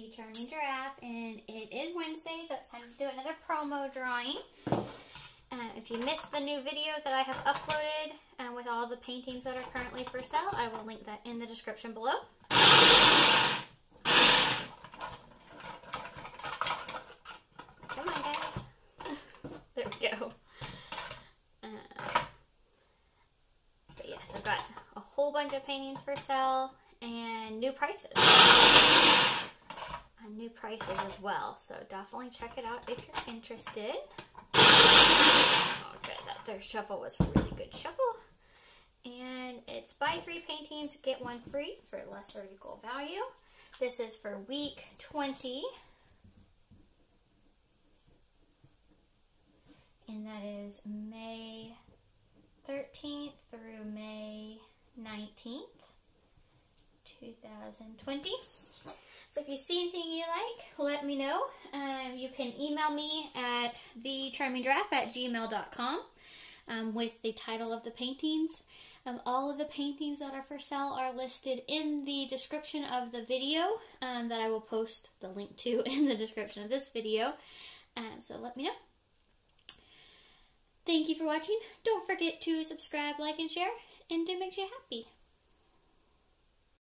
the Charming Giraffe, and it is Wednesday, so it's time to do another promo drawing. Uh, if you missed the new video that I have uploaded uh, with all the paintings that are currently for sale, I will link that in the description below. Come on, guys. there we go. Uh, but yes, I've got a whole bunch of paintings for sale and new prices. Prices as well. So definitely check it out if you're interested. Oh, good. That third shuffle was a really good shuffle. And it's buy three paintings, get one free for lesser equal value. This is for week 20. And that is May 13th through May 19th. 2020. So if you see anything you like, let me know. Um, you can email me at thecharminggiraffe at gmail.com um, with the title of the paintings. Um, all of the paintings that are for sale are listed in the description of the video um, that I will post the link to in the description of this video. Um, so let me know. Thank you for watching. Don't forget to subscribe, like, and share, and do makes you happy.